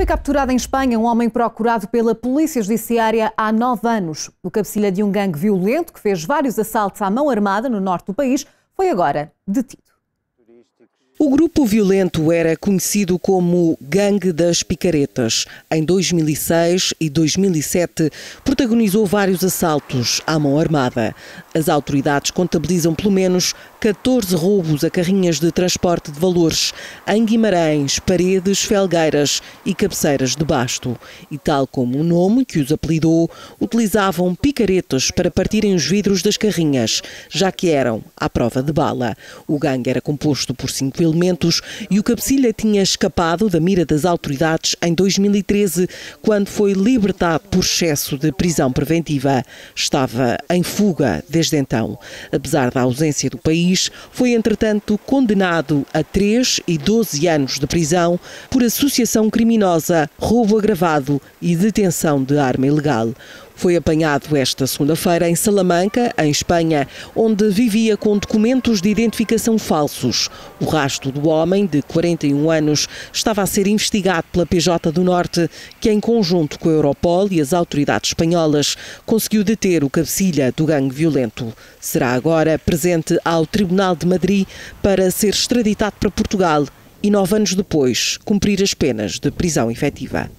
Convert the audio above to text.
Foi capturado em Espanha um homem procurado pela Polícia Judiciária há nove anos. O cabecilha de um gangue violento que fez vários assaltos à mão armada no norte do país foi agora detido. O grupo violento era conhecido como Gangue das Picaretas. Em 2006 e 2007 protagonizou vários assaltos à mão armada. As autoridades contabilizam pelo menos 14 roubos a carrinhas de transporte de valores em Guimarães, Paredes, Felgueiras e Cabeceiras de Basto. E tal como o nome que os apelidou, utilizavam picaretas para partirem os vidros das carrinhas, já que eram à prova de bala. O gangue era composto por cinco elementos e o cabecilha tinha escapado da mira das autoridades em 2013, quando foi libertado por excesso de prisão preventiva. Estava em fuga desde então. Apesar da ausência do país, foi entretanto condenado a 3 e 12 anos de prisão por associação criminosa, roubo agravado e detenção de arma ilegal. Foi apanhado esta segunda-feira em Salamanca, em Espanha, onde vivia com documentos de identificação falsos. O rastro do homem, de 41 anos, estava a ser investigado pela PJ do Norte, que, em conjunto com a Europol e as autoridades espanholas, conseguiu deter o cabecilha do gangue violento. Será agora presente ao Tribunal de Madrid para ser extraditado para Portugal e, nove anos depois, cumprir as penas de prisão efetiva.